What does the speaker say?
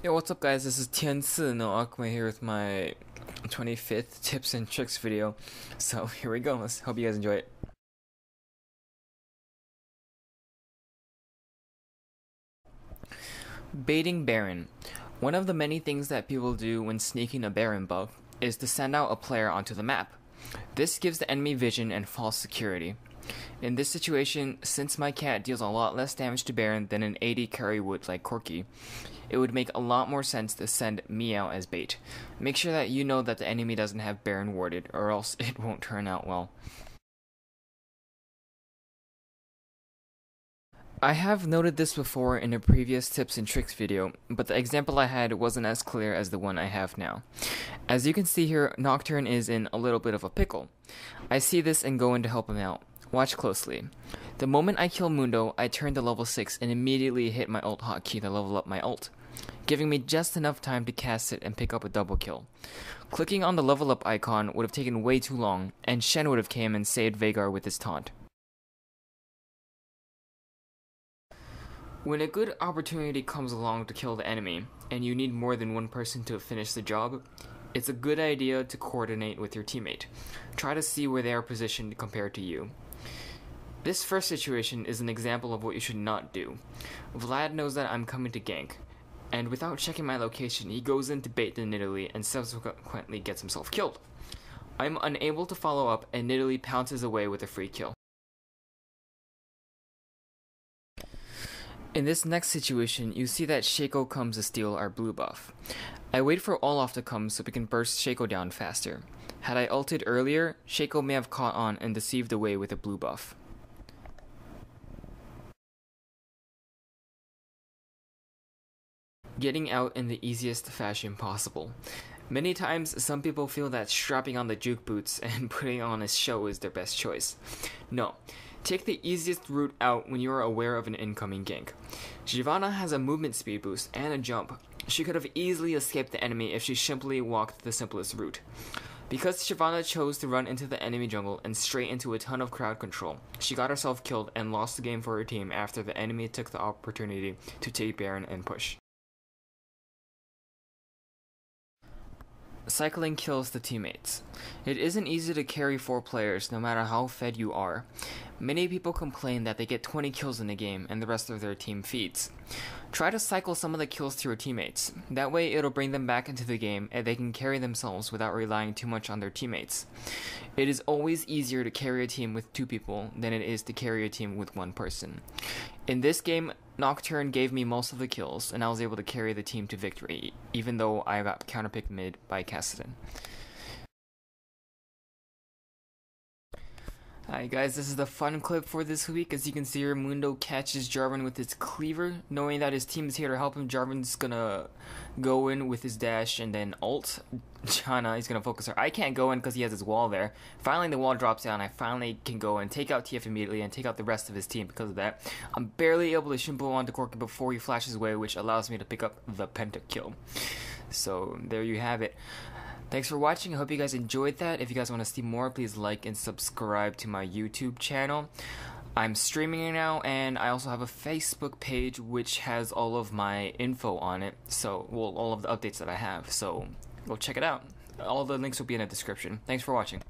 Yo, what's up guys? This is Tiensi no Akuma here with my 25th tips and tricks video. So here we go. Let's hope you guys enjoy it. Baiting Baron. One of the many things that people do when sneaking a Baron buff is to send out a player onto the map. This gives the enemy vision and false security. In this situation, since my Kat deals a lot less damage to Baron than an AD carry would like Corki, it would make a lot more sense to send me out as bait. Make sure that you know that the enemy doesn't have Baron warded, or else it won't turn out well. I have noted this before in a previous tips and tricks video, but the example I had wasn't as clear as the one I have now. As you can see here, Nocturne is in a little bit of a pickle. I see this and go in to help him out. Watch closely. The moment I kill Mundo, I turn to level 6 and immediately hit my ult hotkey to level up my ult, giving me just enough time to cast it and pick up a double kill. Clicking on the level up icon would have taken way too long, and Shen would have came and saved Veigar with his taunt. When a good opportunity comes along to kill the enemy, and you need more than one person to finish the job, it's a good idea to coordinate with your teammate. Try to see where they are positioned compared to you. This first situation is an example of what you should not do. Vlad knows that I'm coming to gank, and without checking my location, he goes in to bait the Nidalee and subsequently gets himself killed. I'm unable to follow up, and Nidalee pounces away with a free kill. In this next situation, you see that Shaco comes to steal our blue buff. I wait for Olaf to come so we can burst Shaco down faster. Had I ulted earlier, Shaco may have caught on and deceived away with a blue buff. Getting out in the easiest fashion possible. Many times, some people feel that strapping on the juke boots and putting on a show is their best choice. No, Take the easiest route out when you are aware of an incoming gank. Shyvana has a movement speed boost and a jump. She could have easily escaped the enemy if she simply walked the simplest route. Because Shyvana chose to run into the enemy jungle and straight into a ton of crowd control, she got herself killed and lost the game for her team after the enemy took the opportunity to take Baron and push. Cycling kills the teammates. It isn't easy to carry 4 players no matter how fed you are. Many people complain that they get 20 kills in a game and the rest of their team feeds. Try to cycle some of the kills to your teammates. That way it'll bring them back into the game and they can carry themselves without relying too much on their teammates. It is always easier to carry a team with two people than it is to carry a team with one person. In this game, Nocturne gave me most of the kills, and I was able to carry the team to victory, even though I got counterpicked mid by Kassadin. Hi guys, this is the fun clip for this week. As you can see here, Mundo catches Jarvan with his cleaver. Knowing that his team is here to help him, Jarvan's gonna go in with his dash and then ult. Janna, uh, he's gonna focus her. I can't go in because he has his wall there. Finally, the wall drops down. I finally can go and take out TF immediately and take out the rest of his team because of that. I'm barely able to shunpo onto Corki before he flashes away, which allows me to pick up the pentakill. So, there you have it. Thanks for watching. I hope you guys enjoyed that. If you guys want to see more, please like and subscribe to my YouTube channel. I'm streaming now, and I also have a Facebook page which has all of my info on it. So, well, all of the updates that I have. So, go check it out. All the links will be in the description. Thanks for watching.